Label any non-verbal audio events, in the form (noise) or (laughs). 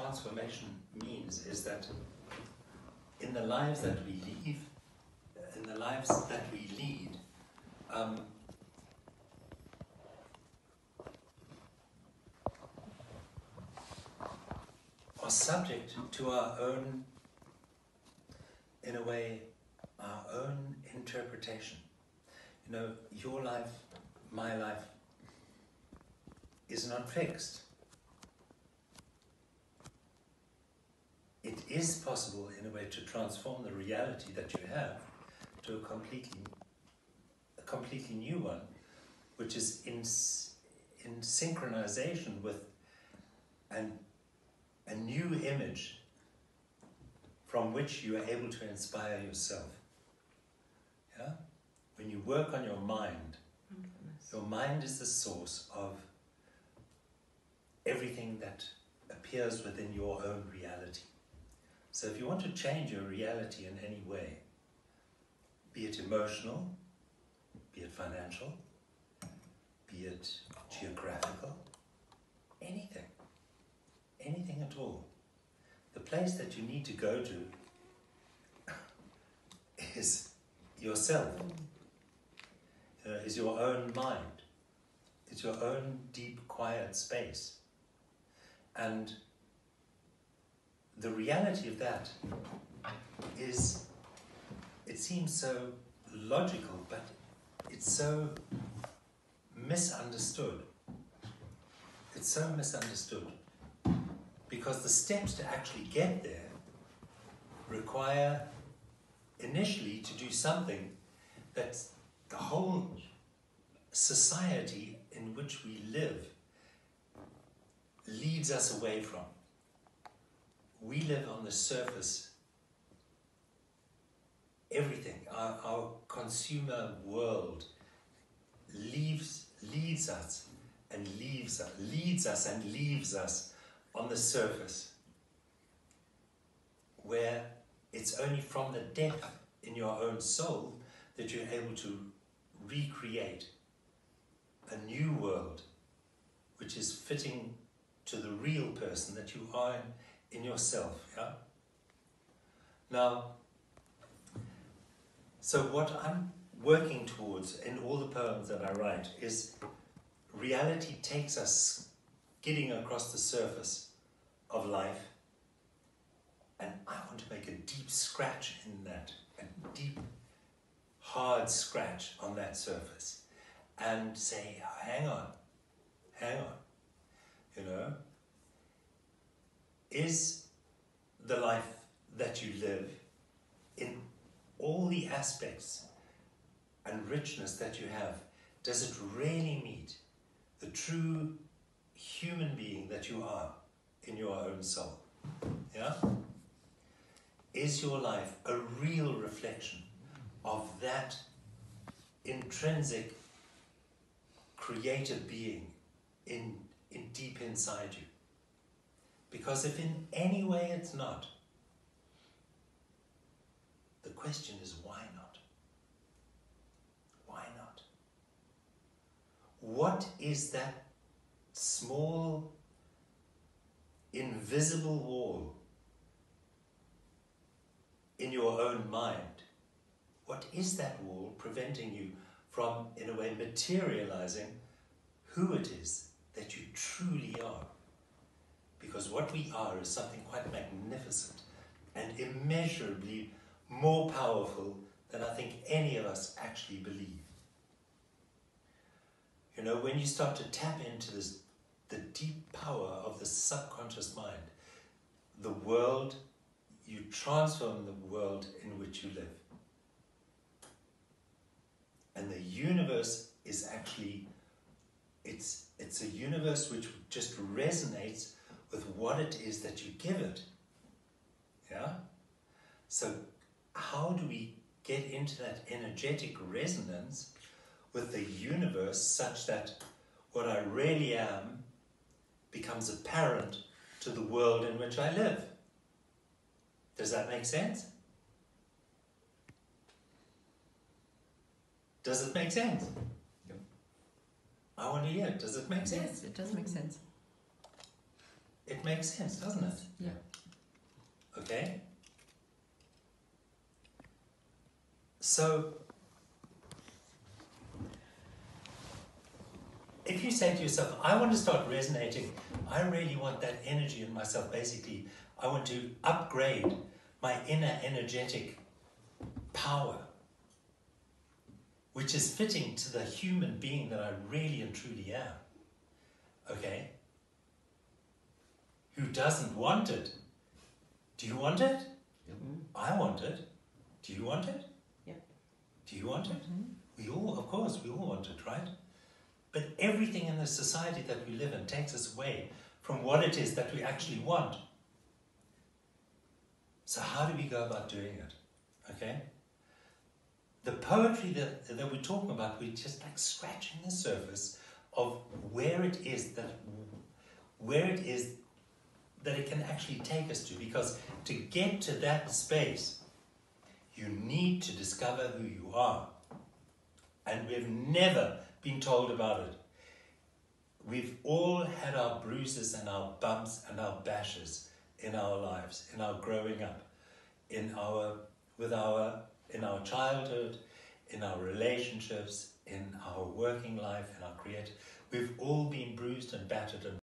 transformation means is that in the lives that we live, in the lives that we lead, um, are subject to our own, in a way, our own interpretation. You know, your life, my life, is not fixed. It is possible, in a way, to transform the reality that you have to a completely, a completely new one, which is in, in synchronization with an, a new image from which you are able to inspire yourself. Yeah? When you work on your mind, oh, your mind is the source of everything that appears within your own reality. So if you want to change your reality in any way, be it emotional, be it financial, be it geographical, anything, anything at all, the place that you need to go to (laughs) is yourself, uh, is your own mind, is your own deep, quiet space. And the reality of that is, it seems so logical, but it's so misunderstood. It's so misunderstood because the steps to actually get there require initially to do something that the whole society in which we live leads us away from. We live on the surface. Everything, our, our consumer world leaves, leads us and leaves us, leads us and leaves us on the surface where it's only from the depth in your own soul that you're able to recreate a new world which is fitting to the real person that you are in, yourself. Yeah? Now, so what I'm working towards in all the poems that I write is reality takes us skidding across the surface of life and I want to make a deep scratch in that, a deep, hard scratch on that surface and say, hang on, hang on, you know, is the life that you live in all the aspects and richness that you have, does it really meet the true human being that you are in your own soul? Yeah? Is your life a real reflection of that intrinsic creative being in, in deep inside you? Because if in any way it's not, the question is why not? Why not? What is that small, invisible wall in your own mind? What is that wall preventing you from, in a way, materializing who it is that you truly are? Because what we are is something quite magnificent and immeasurably more powerful than I think any of us actually believe. You know, when you start to tap into this, the deep power of the subconscious mind, the world, you transform the world in which you live. And the universe is actually, it's, it's a universe which just resonates with what it is that you give it. Yeah? So, how do we get into that energetic resonance with the universe such that what I really am becomes apparent to the world in which I live? Does that make sense? Does it make sense? I want to hear. Does it make sense? Yes, it does make sense. It makes sense, doesn't it? Yeah. Okay? So, if you say to yourself, I want to start resonating, I really want that energy in myself, basically, I want to upgrade my inner energetic power, which is fitting to the human being that I really and truly am. Okay? Who doesn't want it? Do you want it? Mm. I want it. Do you want it? Yeah. Do you want it? Mhm. We all, of course, we all want it, right? But everything in the society that we live in takes us away from what it is that we actually want. So, how do we go about doing it? Okay? The poetry that, that we're talking about, we're just like scratching the surface of where it is that where it is that it can actually take us to. Because to get to that space, you need to discover who you are. And we've never been told about it. We've all had our bruises and our bumps and our bashes in our lives, in our growing up, in our with our in our childhood, in our relationships, in our working life, in our creative. We've all been bruised and battered and